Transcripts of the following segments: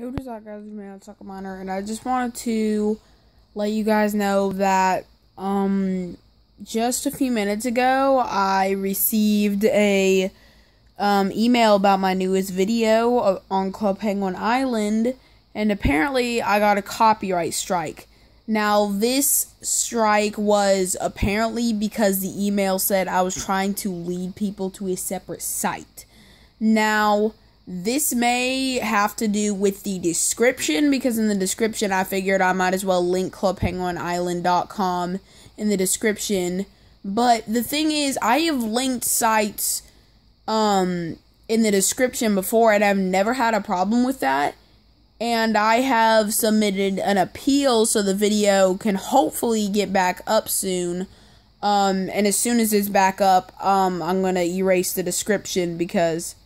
Who does that guys man sucker miner and I just wanted to let you guys know that um just a few minutes ago I received a um, email about my newest video on Club Penguin Island and apparently I got a copyright strike. Now, this strike was apparently because the email said I was trying to lead people to a separate site. Now, this may have to do with the description because in the description I figured I might as well link clubpenguinisland.com in the description. But the thing is, I have linked sites um in the description before and I've never had a problem with that. And I have submitted an appeal so the video can hopefully get back up soon. Um, and as soon as it's back up, um, I'm gonna erase the description because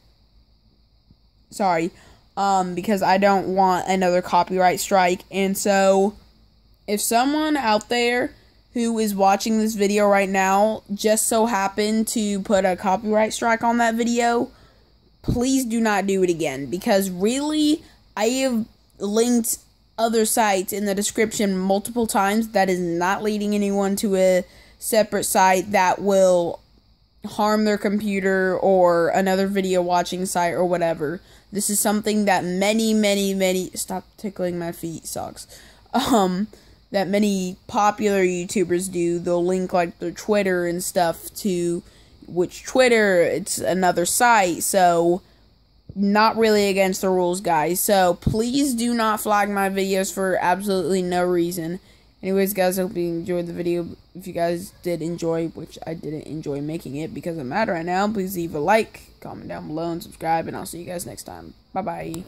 sorry, um, because I don't want another copyright strike. And so, if someone out there who is watching this video right now just so happened to put a copyright strike on that video, please do not do it again because really, I have linked other sites in the description multiple times that is not leading anyone to a separate site that will harm their computer or another video watching site or whatever. This is something that many, many, many stop tickling my feet, socks. Um, that many popular YouTubers do. They'll link like their Twitter and stuff to which Twitter, it's another site, so not really against the rules, guys. So please do not flag my videos for absolutely no reason. Anyways, guys, I hope you enjoyed the video. If you guys did enjoy, which I didn't enjoy making it because I'm mad right now, please leave a like, comment down below, and subscribe, and I'll see you guys next time. Bye-bye.